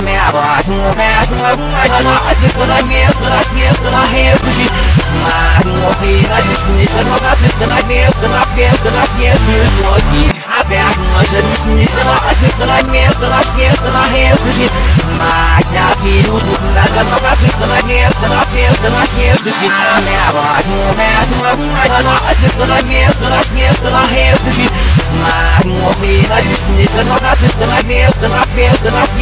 minha voz não mexe, não é uma nossa, toda minha, toda minha, toda minha, mas morri na distância, não dá pra toda minha, toda minha, toda minha, estou aqui, aberto, mas a distância, não dá pra toda minha, toda minha, toda minha, mas já fiz o tudo, nada, não dá pra toda minha, toda minha, toda minha, minha voz não mexe, não é uma nossa, toda minha, toda minha, toda minha, mas morri na distância, não dá pra toda minha, toda minha, toda minha, estou aqui, aberto, mas a distância, não dá pra toda minha, toda minha, toda minha, mas já fiz o tudo, nada,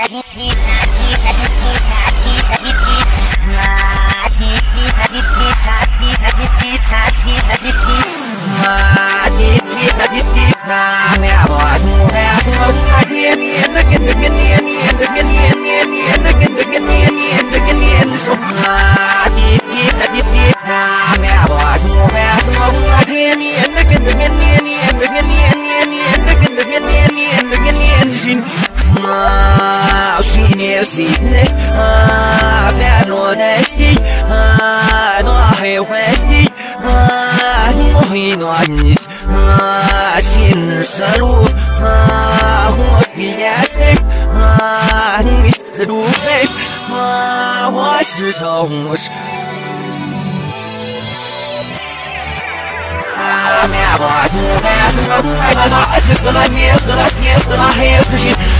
Let me be. 啊别糯米兮啊糯米会飞啊你莫非糯米啊心儿死了吗我情愿被啊你是毒蛇啊我是咒语啊免我蹉跎苦免我蹉跎苦免我蹉跎苦免我蹉跎苦免我蹉跎苦免我蹉跎苦不能专挑我一个人欺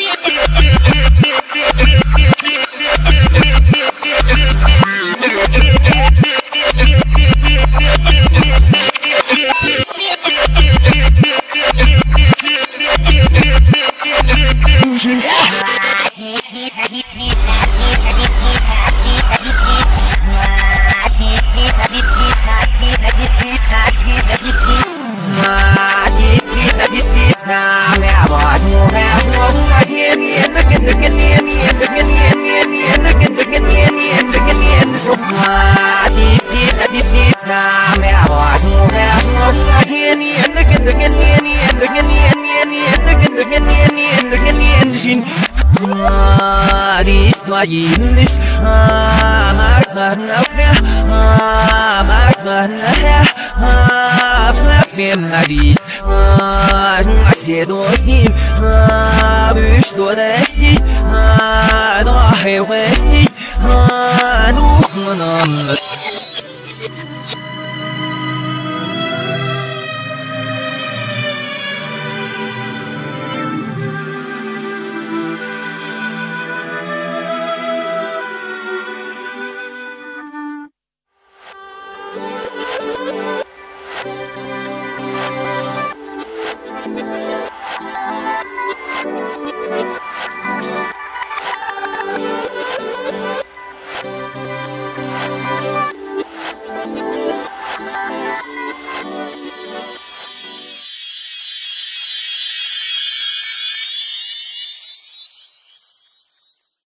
Yeah. Fé, ettim hadi Asi dostim Büş dodesti Dahi vesti Nuhmanam